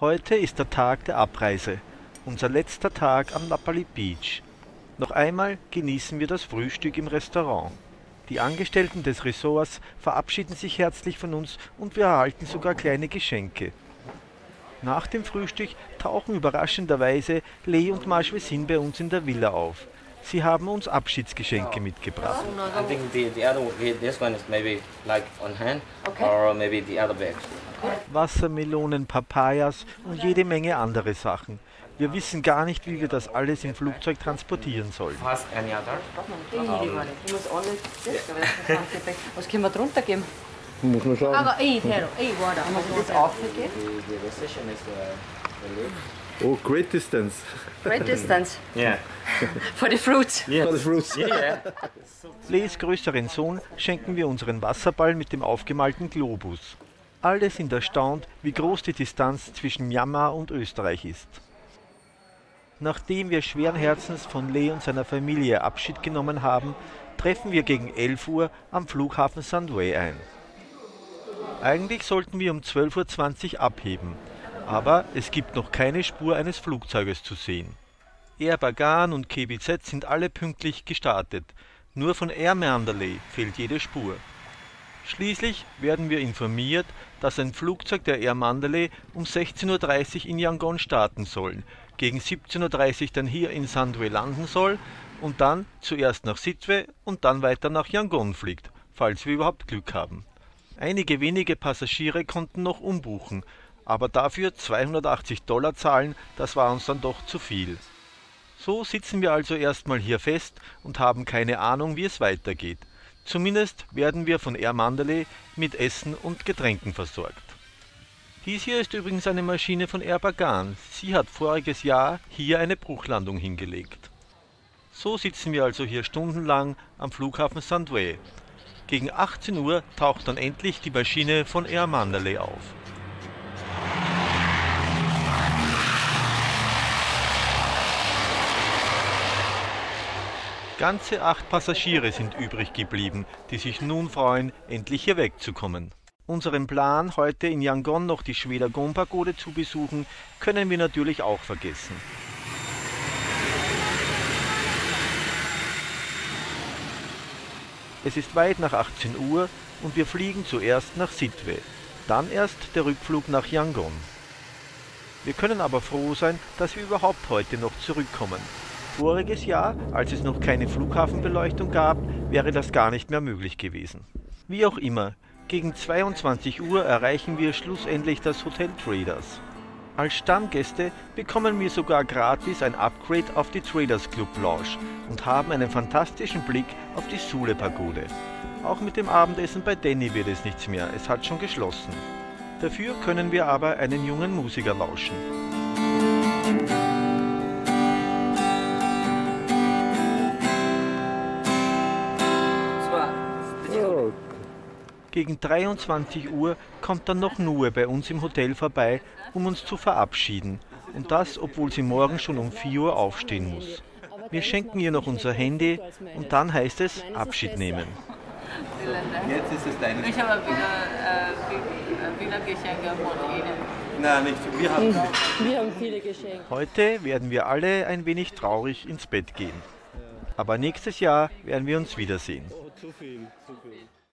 Heute ist der Tag der Abreise, unser letzter Tag am Napali Beach. Noch einmal genießen wir das Frühstück im Restaurant. Die Angestellten des Ressorts verabschieden sich herzlich von uns und wir erhalten sogar kleine Geschenke. Nach dem Frühstück tauchen überraschenderweise Lee und Marschwesin bei uns in der Villa auf. Sie haben uns Abschiedsgeschenke mitgebracht. I think the, the other this one is maybe like on hand or maybe the other bag. Wassermelonen, Papayas und jede Menge andere Sachen. Wir wissen gar nicht, wie wir das alles im Flugzeug transportieren sollen. Fast any other? Was können wir drunter geben? Muss man schauen. Aber ich, ich war da. Haben wir das aufgegeben? The, the recession is uh, the lid. Oh, great distance. Great distance Yeah. for the fruits. For the fruits. Yeah. Lees größeren Sohn schenken wir unseren Wasserball mit dem aufgemalten Globus. Alle sind erstaunt, wie groß die Distanz zwischen Myanmar und Österreich ist. Nachdem wir schweren Herzens von Lee und seiner Familie Abschied genommen haben, treffen wir gegen 11 Uhr am Flughafen Sandway ein. Eigentlich sollten wir um 12.20 Uhr abheben, aber es gibt noch keine Spur eines Flugzeuges zu sehen. Air Bagan und KBZ sind alle pünktlich gestartet, nur von Air Mandalay fehlt jede Spur. Schließlich werden wir informiert, dass ein Flugzeug der Air Mandalay um 16.30 Uhr in Yangon starten soll, gegen 17.30 Uhr dann hier in Sandwe landen soll und dann zuerst nach Sitwe und dann weiter nach Yangon fliegt, falls wir überhaupt Glück haben. Einige wenige Passagiere konnten noch umbuchen, aber dafür 280 Dollar zahlen, das war uns dann doch zu viel. So sitzen wir also erstmal hier fest und haben keine Ahnung, wie es weitergeht. Zumindest werden wir von Air Mandalay mit Essen und Getränken versorgt. Dies hier ist übrigens eine Maschine von Air Bagan. Sie hat voriges Jahr hier eine Bruchlandung hingelegt. So sitzen wir also hier stundenlang am Flughafen Sandway. Gegen 18 Uhr taucht dann endlich die Maschine von Air Mandalay auf. Ganze acht Passagiere sind übrig geblieben, die sich nun freuen, endlich hier wegzukommen. Unseren Plan, heute in Yangon noch die Schwedergon-Pagode zu besuchen, können wir natürlich auch vergessen. Es ist weit nach 18 Uhr und wir fliegen zuerst nach Sitwe, dann erst der Rückflug nach Yangon. Wir können aber froh sein, dass wir überhaupt heute noch zurückkommen. Voriges Jahr, als es noch keine Flughafenbeleuchtung gab, wäre das gar nicht mehr möglich gewesen. Wie auch immer, gegen 22 Uhr erreichen wir schlussendlich das Hotel Traders. Als Stammgäste bekommen wir sogar gratis ein Upgrade auf die Traders Club Lounge und haben einen fantastischen Blick auf die Sule Pagode. Auch mit dem Abendessen bei Danny wird es nichts mehr, es hat schon geschlossen. Dafür können wir aber einen jungen Musiker lauschen. Gegen 23 Uhr kommt dann noch Nue bei uns im Hotel vorbei, um uns zu verabschieden. Und das, obwohl sie morgen schon um 4 Uhr aufstehen muss. Wir schenken ihr noch unser Handy und dann heißt es Abschied nehmen. Jetzt ist es deine Ich habe wieder, äh, wieder Geschenke von Ihnen. Nein, nicht. Wir haben Wir haben viele Geschenke. Heute werden wir alle ein wenig traurig ins Bett gehen. Aber nächstes Jahr werden wir uns wiedersehen. oh, zu viel, zu viel.